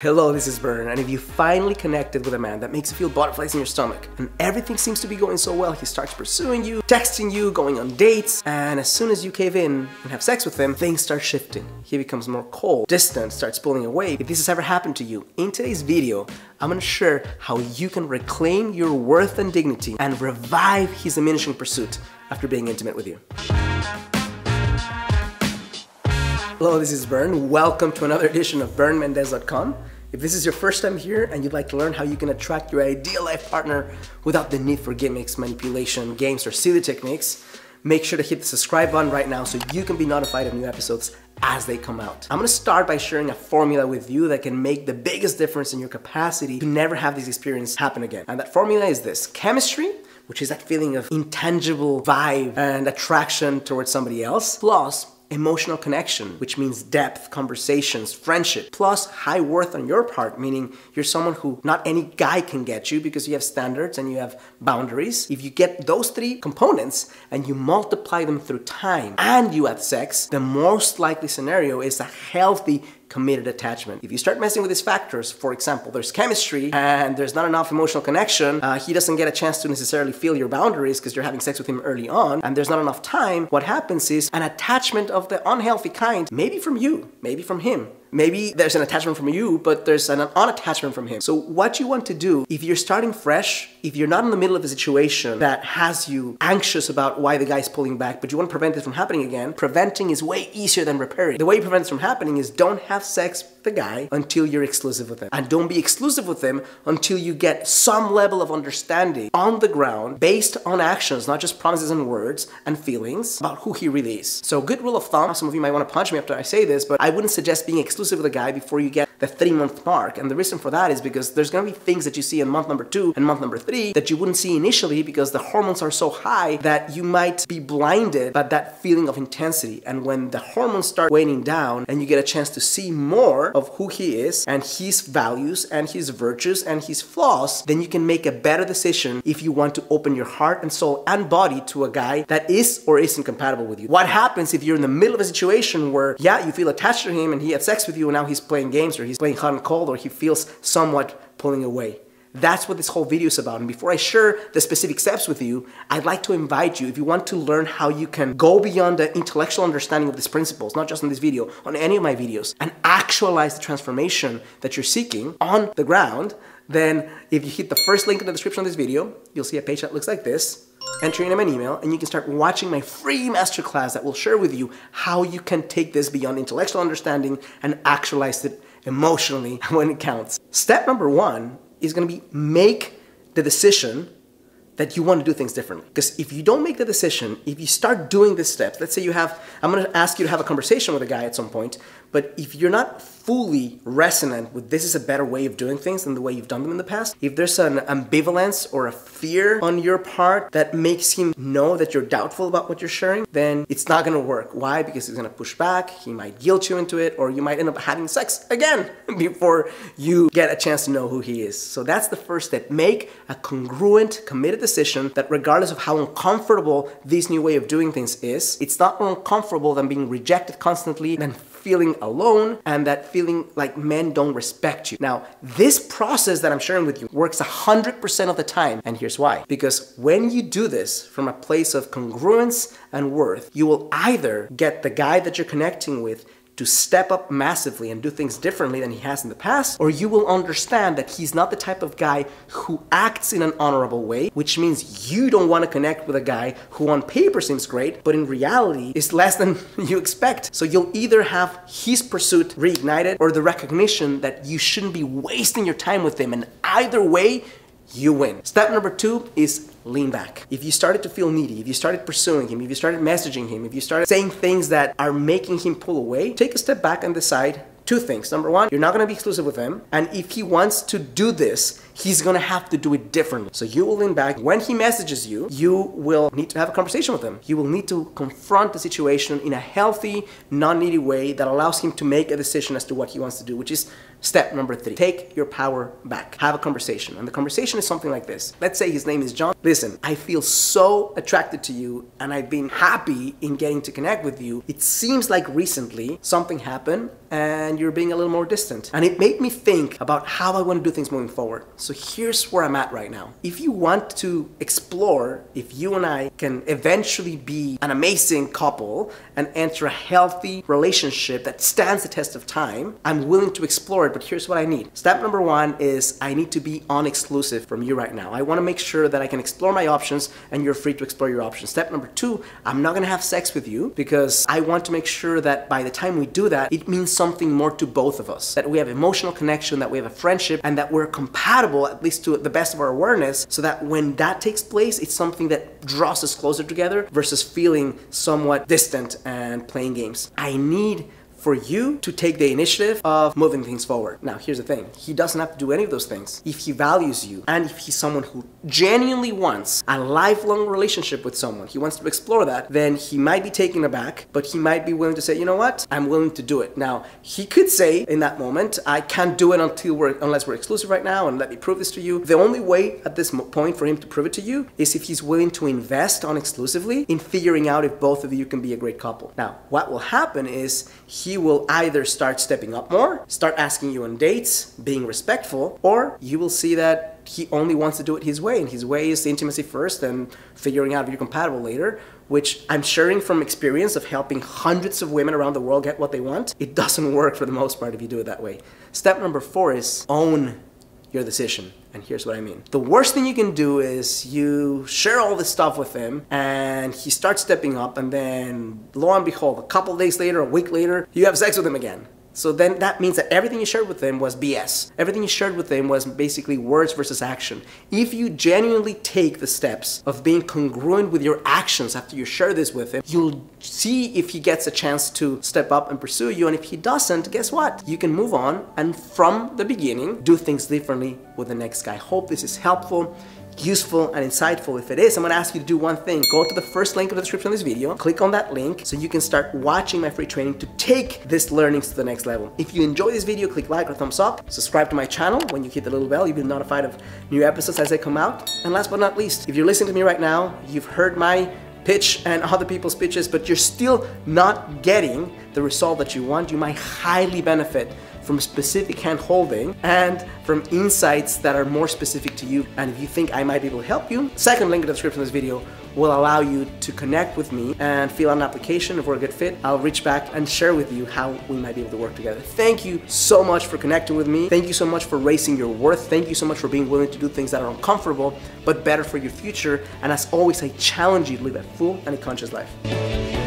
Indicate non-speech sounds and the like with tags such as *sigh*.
Hello, this is Bern, and if you finally connected with a man that makes you feel butterflies in your stomach, and everything seems to be going so well, he starts pursuing you, texting you, going on dates, and as soon as you cave in and have sex with him, things start shifting. He becomes more cold, distant, starts pulling away. If this has ever happened to you, in today's video, I'm gonna share how you can reclaim your worth and dignity and revive his diminishing pursuit after being intimate with you. Hello, this is Bern. Welcome to another edition of BernMendez.com. If this is your first time here and you'd like to learn how you can attract your ideal life partner without the need for gimmicks, manipulation, games, or silly techniques, make sure to hit the subscribe button right now so you can be notified of new episodes as they come out. I'm gonna start by sharing a formula with you that can make the biggest difference in your capacity to never have this experience happen again. And that formula is this chemistry which is that feeling of intangible vibe and attraction towards somebody else, plus emotional connection, which means depth, conversations, friendship, plus high worth on your part, meaning you're someone who not any guy can get you because you have standards and you have boundaries. If you get those three components and you multiply them through time and you have sex, the most likely scenario is a healthy committed attachment. If you start messing with these factors, for example, there's chemistry and there's not enough emotional connection, uh, he doesn't get a chance to necessarily feel your boundaries because you're having sex with him early on, and there's not enough time, what happens is an attachment of the unhealthy kind, maybe from you, maybe from him, Maybe there's an attachment from you, but there's an unattachment from him. So what you want to do, if you're starting fresh, if you're not in the middle of a situation that has you anxious about why the guy's pulling back, but you want to prevent it from happening again, preventing is way easier than repairing. The way you prevent it from happening is don't have sex the guy until you're exclusive with him. And don't be exclusive with him until you get some level of understanding on the ground based on actions, not just promises and words and feelings about who he really is. So good rule of thumb, some of you might want to punch me after I say this, but I wouldn't suggest being exclusive exclusive with a guy before you get the three month mark. And the reason for that is because there's gonna be things that you see in month number two and month number three that you wouldn't see initially because the hormones are so high that you might be blinded by that feeling of intensity. And when the hormones start waning down and you get a chance to see more of who he is and his values and his virtues and his flaws, then you can make a better decision if you want to open your heart and soul and body to a guy that is or isn't compatible with you. What happens if you're in the middle of a situation where, yeah, you feel attached to him and he had sex with you and now he's playing games or he's playing hot and cold or he feels somewhat pulling away. That's what this whole video is about. And before I share the specific steps with you, I'd like to invite you, if you want to learn how you can go beyond the intellectual understanding of these principles, not just in this video, on any of my videos, and actualize the transformation that you're seeking on the ground, then if you hit the first link in the description of this video, you'll see a page that looks like this enter in an email, and you can start watching my free masterclass that will share with you how you can take this beyond intellectual understanding and actualize it emotionally *laughs* when it counts. Step number one is gonna be make the decision that you want to do things differently. Because if you don't make the decision, if you start doing the steps, let's say you have, I'm gonna ask you to have a conversation with a guy at some point, but if you're not fully resonant with this is a better way of doing things than the way you've done them in the past, if there's an ambivalence or a fear on your part that makes him know that you're doubtful about what you're sharing, then it's not gonna work. Why? Because he's gonna push back, he might guilt you into it, or you might end up having sex again *laughs* before you get a chance to know who he is. So that's the first step. Make a congruent, committed decision that regardless of how uncomfortable this new way of doing things is, it's not more uncomfortable than being rejected constantly, than feeling alone and that feeling like men don't respect you. Now, this process that I'm sharing with you works 100% of the time, and here's why. Because when you do this from a place of congruence and worth, you will either get the guy that you're connecting with to step up massively and do things differently than he has in the past, or you will understand that he's not the type of guy who acts in an honorable way, which means you don't want to connect with a guy who on paper seems great, but in reality is less than *laughs* you expect. So you'll either have his pursuit reignited or the recognition that you shouldn't be wasting your time with him, and either way, you win. Step number two is lean back. If you started to feel needy, if you started pursuing him, if you started messaging him, if you started saying things that are making him pull away, take a step back and decide two things. Number one, you're not gonna be exclusive with him. And if he wants to do this, he's gonna have to do it differently. So you will lean back. When he messages you, you will need to have a conversation with him. You will need to confront the situation in a healthy, non-needy way that allows him to make a decision as to what he wants to do, which is Step number three, take your power back. Have a conversation. And the conversation is something like this. Let's say his name is John. Listen, I feel so attracted to you and I've been happy in getting to connect with you. It seems like recently something happened and you're being a little more distant. And it made me think about how I want to do things moving forward. Here's where I'm at right now. If you want to explore if you and I can eventually be an amazing couple and enter a healthy relationship that stands the test of time, I'm willing to explore it, but here's what I need. Step number one is I need to be unexclusive from you right now. I want to make sure that I can explore my options and you're free to explore your options. Step number two, I'm not going to have sex with you because I want to make sure that by the time we do that, it means something more to both of us. That we have emotional connection, that we have a friendship, and that we're compatible, at least to the best of our awareness, so that when that takes place, it's something that draws us closer together versus feeling somewhat distant and playing games. I need for you to take the initiative of moving things forward. Now, here's the thing. He doesn't have to do any of those things. If he values you and if he's someone who genuinely wants a lifelong relationship with someone, he wants to explore that, then he might be taken aback, but he might be willing to say, you know what? I'm willing to do it. Now, he could say in that moment, I can't do it until we're, unless we're exclusive right now and let me prove this to you. The only way at this point for him to prove it to you is if he's willing to invest on exclusively in figuring out if both of you can be a great couple. Now, what will happen is he he will either start stepping up more, start asking you on dates, being respectful, or you will see that he only wants to do it his way, and his way is intimacy first and figuring out if you're compatible later, which I'm sharing from experience of helping hundreds of women around the world get what they want. It doesn't work for the most part if you do it that way. Step number four is own your decision. And here's what I mean. The worst thing you can do is you share all this stuff with him and he starts stepping up and then lo and behold, a couple days later, a week later, you have sex with him again. So then that means that everything you shared with them was BS. Everything you shared with them was basically words versus action. If you genuinely take the steps of being congruent with your actions after you share this with him, you'll see if he gets a chance to step up and pursue you. And if he doesn't, guess what? You can move on and from the beginning, do things differently with the next guy. Hope this is helpful useful and insightful. If it is, I'm gonna ask you to do one thing. Go to the first link in the description of this video, click on that link so you can start watching my free training to take this learnings to the next level. If you enjoy this video, click like or thumbs up, subscribe to my channel. When you hit the little bell, you'll be notified of new episodes as they come out. And last but not least, if you're listening to me right now, you've heard my pitch and other people's pitches, but you're still not getting the result that you want, you might highly benefit from specific hand holding and from insights that are more specific to you. And if you think I might be able to help you, second link in the description of this video will allow you to connect with me and fill out an application. If we're a good fit, I'll reach back and share with you how we might be able to work together. Thank you so much for connecting with me. Thank you so much for raising your worth. Thank you so much for being willing to do things that are uncomfortable, but better for your future. And as always, I challenge you to live a full and a conscious life.